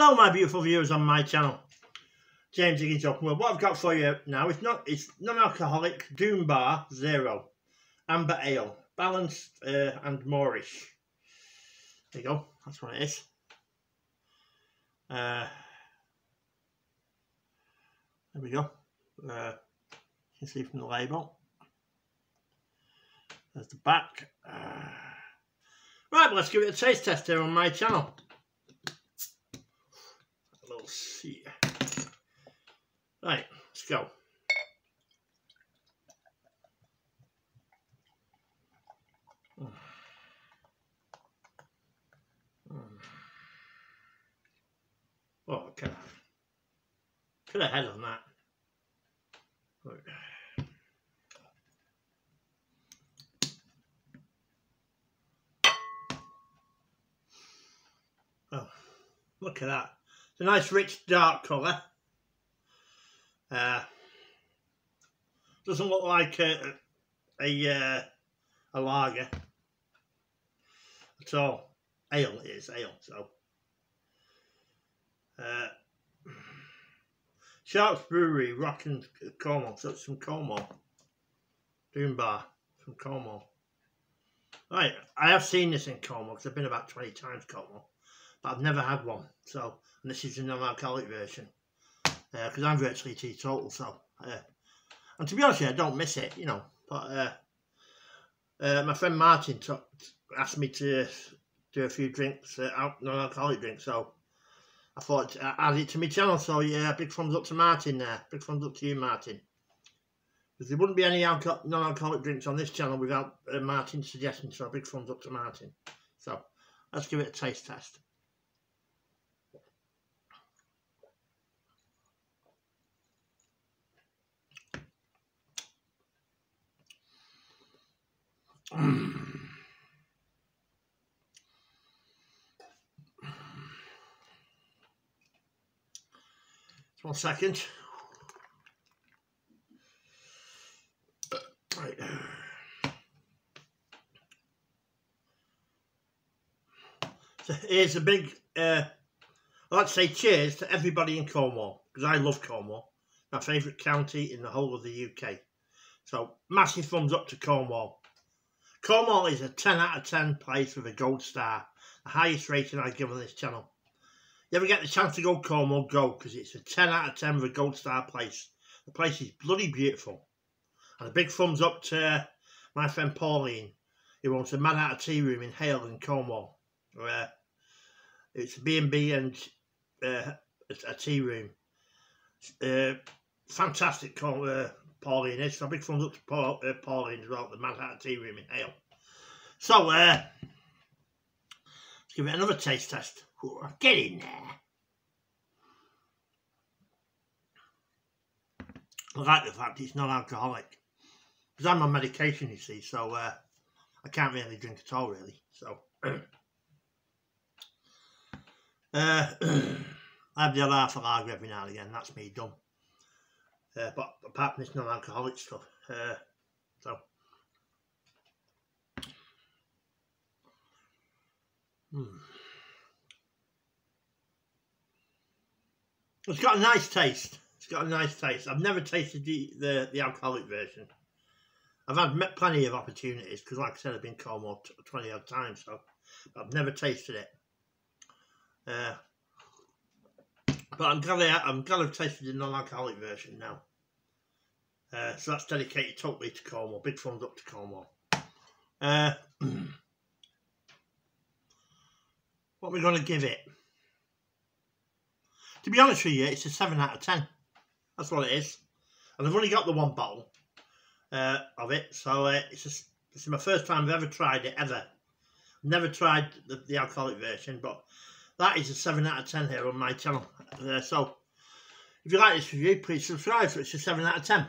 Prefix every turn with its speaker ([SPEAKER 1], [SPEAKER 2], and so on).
[SPEAKER 1] Hello, my beautiful viewers on my channel. James Iggy. Well, what I've got for you now is not it's non-alcoholic Doom Bar Zero Amber Ale, balanced uh, and moreish. There you go. That's what it is. Uh, there we go. Uh, you can see from the label. There's the back. Uh, right, let's give it a taste test here on my channel. A little see. Right, let's go. Oh, could have, could have had on that. Oh, look at that. It's a nice rich dark colour. Uh, doesn't look like a, a, uh, a lager at all. Ale it is, ale, so. Uh, Sharp's Brewery, Rock and Cornwall, so it's from Cornwall. Doom from Cornwall. Right, I have seen this in Cornwall because I've been about 20 times Cornwall, but I've never had one. So, and this is the non-alcoholic version because uh, I'm virtually teetotal. So, and to be honest, I don't miss it, you know. But uh, uh my friend Martin asked me to do a few drinks, non-alcoholic drinks. So I thought I'd add it to my channel. So yeah, big thumbs up to Martin there. Big thumbs up to you, Martin. Because there wouldn't be any non-alcoholic drinks on this channel without uh, Martin's suggestion. So big thumbs up to Martin. So let's give it a taste test. One second. Right. So here's a big, uh, I'd like to say cheers to everybody in Cornwall, because I love Cornwall. My favourite county in the whole of the UK. So, massive thumbs up to Cornwall. Cornwall is a 10 out of 10 place with a gold star, the highest rating I give on this channel. You ever get the chance to go Cornwall, go, because it's a 10 out of 10 with a gold star place. The place is bloody beautiful. And a big thumbs up to my friend Pauline, who owns a Man Out of Tea Room in Hayle in Cornwall. Where it's a B&B and uh, a tea room. Uh, fantastic, uh, Pauline is. So a big thumbs up to Paul, uh, Pauline well, the Man Out Tea Room in Hayle. So, uh, let's give it another taste test. Get in there. I like the fact it's not alcoholic. Because I'm on medication, you see, so uh, I can't really drink at all, really. So, uh, I have the other half a lager every now and again. That's me done. Uh, but apart from this non-alcoholic stuff, uh, so. Hmm. It's got a nice taste. It's got a nice taste. I've never tasted the, the, the alcoholic version. I've had plenty of opportunities because, like I said, I've been Cornwall 20 odd times, so I've never tasted it. Uh, but I'm glad, I, I'm glad I've tasted the non-alcoholic version now. Uh, so that's dedicated totally to Cornwall. Big thumbs up to Cornwall. Uh, what we're going to give it? To be honest with you, it's a 7 out of 10. That's what it is. And I've only got the one bottle uh, of it, so uh, it's just, this is my first time I've ever tried it, ever. Never tried the, the alcoholic version, but that is a 7 out of 10 here on my channel. Uh, so, if you like this review, please subscribe. It's a 7 out of 10.